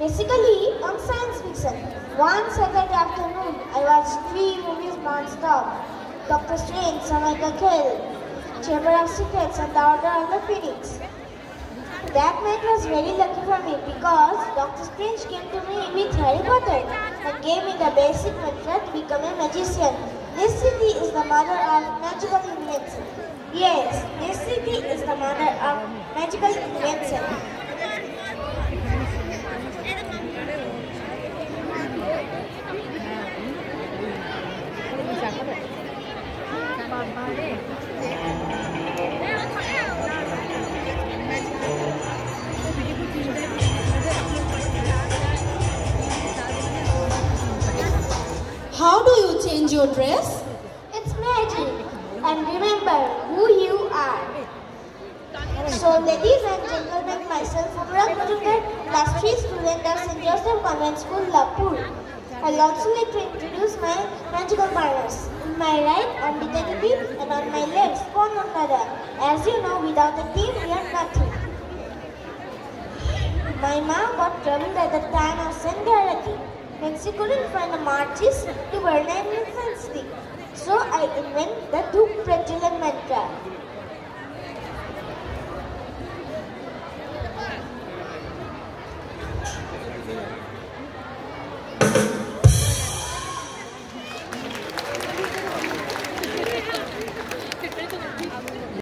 Basically, on science fiction. One Saturday afternoon, I watched three movies non-stop. Doctor Strange, Samantha Kill, Chamber of Secrets, and The Order of the Phoenix. That night was very lucky for me because Doctor Strange came to me with Harry Potter and gave me the basic method to become a magician. This city is the mother of magical invention. Yes, this city is the mother of magical invention. How do you change your dress? It's magic. And remember who you are. So ladies and gentlemen, myself Umran Majumdar, class 3 student of St. Joseph Convent School, Lapur. I'd also like to introduce my magical partners. On my right, Amrita Devi, and on my left, Pon Nada. As you know, without a team, we are nothing. My mom got troubled at the time of Sandharati when she couldn't find a matches to burn an incense stick. So I invented the Dhuk Prajalan mantra.